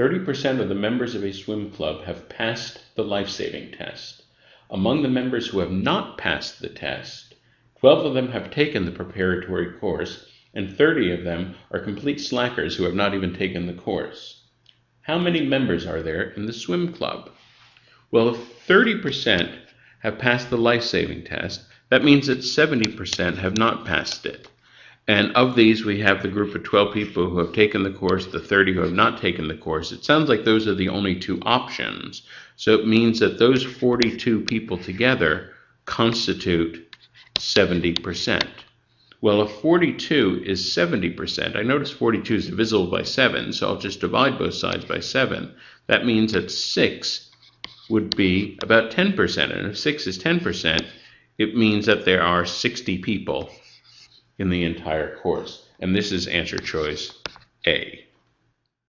30% of the members of a swim club have passed the life saving test. Among the members who have not passed the test, 12 of them have taken the preparatory course, and 30 of them are complete slackers who have not even taken the course. How many members are there in the swim club? Well, if 30% have passed the life saving test, that means that 70% have not passed it. And of these, we have the group of 12 people who have taken the course, the 30 who have not taken the course. It sounds like those are the only two options. So it means that those 42 people together constitute 70%. Well, if 42 is 70%, I notice 42 is divisible by 7, so I'll just divide both sides by 7. That means that 6 would be about 10%. And if 6 is 10%, it means that there are 60 people in the entire course. And this is answer choice A.